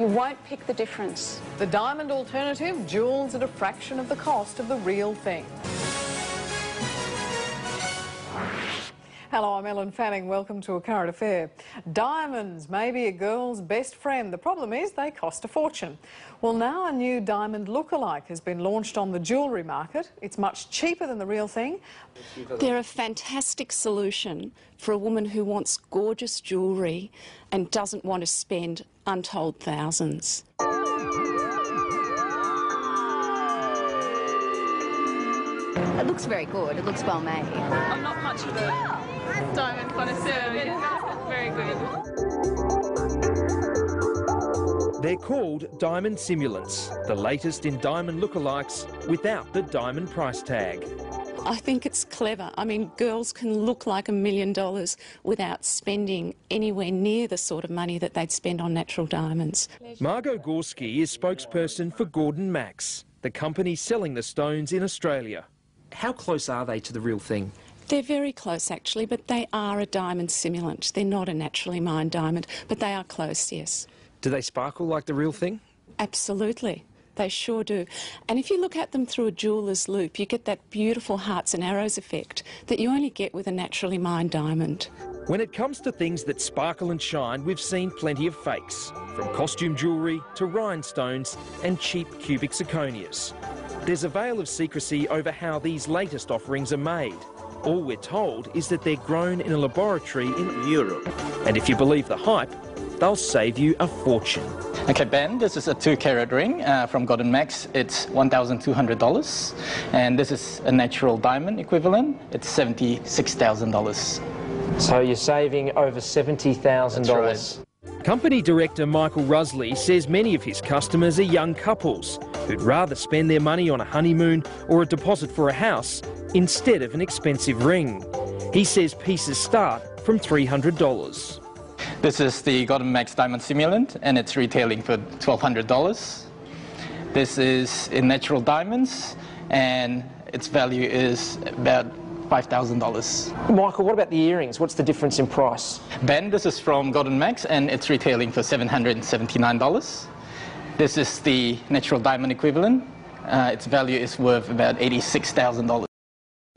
You won't pick the difference. The diamond alternative, jewels at a fraction of the cost of the real thing. Hello, I'm Ellen Fanning. Welcome to A Current Affair. Diamonds may be a girl's best friend. The problem is they cost a fortune. Well, now a new diamond look-alike has been launched on the jewellery market. It's much cheaper than the real thing. They're a fantastic solution for a woman who wants gorgeous jewellery and doesn't want to spend untold thousands. It looks very good. It looks well made. I'm not much of a diamond connoisseur, but very good. They're called diamond simulants, the latest in diamond lookalikes without the diamond price tag. I think it's clever. I mean, girls can look like a million dollars without spending anywhere near the sort of money that they'd spend on natural diamonds. Margot Gorski is spokesperson for Gordon Max, the company selling the stones in Australia. How close are they to the real thing? They're very close, actually, but they are a diamond simulant. They're not a naturally mined diamond, but they are close, yes. Do they sparkle like the real thing? Absolutely. They sure do. And if you look at them through a jeweller's loupe, you get that beautiful hearts and arrows effect that you only get with a naturally mined diamond. When it comes to things that sparkle and shine, we've seen plenty of fakes, from costume jewellery to rhinestones and cheap cubic zirconias. There's a veil of secrecy over how these latest offerings are made. All we're told is that they're grown in a laboratory in Europe. And if you believe the hype, they'll save you a fortune. Okay, Ben, this is a two carat ring uh, from Gordon Max. It's $1,200. And this is a natural diamond equivalent. It's $76,000. So you're saving over $70,000. Company director Michael Rusley says many of his customers are young couples who'd rather spend their money on a honeymoon or a deposit for a house instead of an expensive ring. He says pieces start from $300. This is the Gordon Max Diamond Simulant, and it's retailing for $1,200. This is in natural diamonds, and its value is about $5,000. Michael, what about the earrings? What's the difference in price? Ben, this is from Gordon Max, and it's retailing for $779. This is the natural diamond equivalent. Uh, its value is worth about $86,000.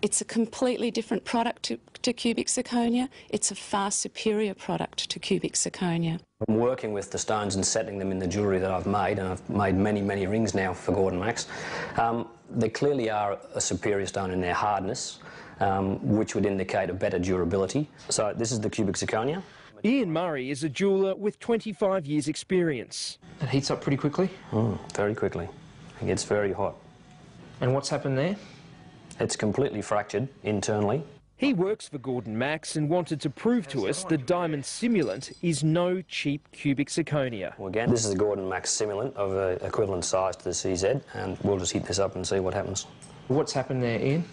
It's a completely different product to, to cubic zirconia. It's a far superior product to cubic zirconia. I'm working with the stones and setting them in the jewellery that I've made, and I've made many, many rings now for Gordon Max. Um, they clearly are a superior stone in their hardness, um, which would indicate a better durability. So this is the cubic zirconia. Ian Murray is a jeweller with 25 years' experience. It heats up pretty quickly. Mm, very quickly. It gets very hot. And what's happened there? It's completely fractured internally. He works for Gordon Max and wanted to prove to us the diamond simulant is no cheap cubic zirconia. Well, again, this is a Gordon Max simulant of an equivalent size to the CZ, and we'll just heat this up and see what happens. What's happened there, Ian?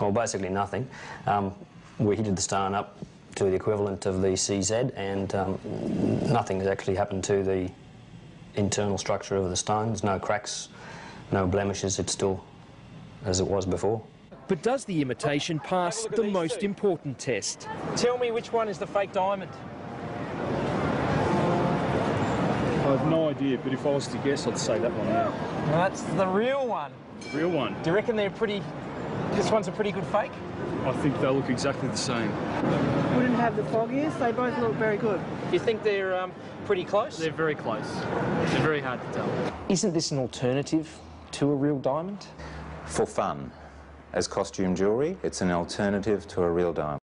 Well, basically nothing. Um, we heated the stone up to the equivalent of the CZ, and um, nothing has actually happened to the internal structure of the stone. There's no cracks, no blemishes. It's still as it was before. But does the imitation pass the most important test? Tell me which one is the fake diamond. I have no idea, but if I was to guess, I'd say that one, yeah. That's the real one. Real one. Do you reckon they're pretty... This one's a pretty good fake? I think they look exactly the same. Wouldn't have the foggiest. They both look very good. You think they're um, pretty close? They're very close. They're very hard to tell. Isn't this an alternative to a real diamond? For fun. As costume jewellery, it's an alternative to a real diamond.